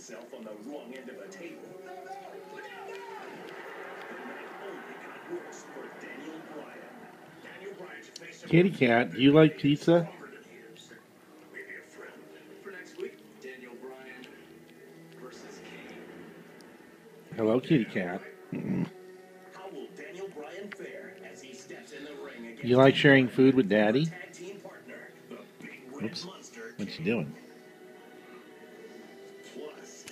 himself on the wrong end of a table. Kitty cat, do you like pizza? Hello, kitty cat. You like sharing food with daddy? Oops. What's he doing? Plus.